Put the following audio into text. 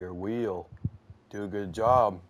Your wheel. Do a good job.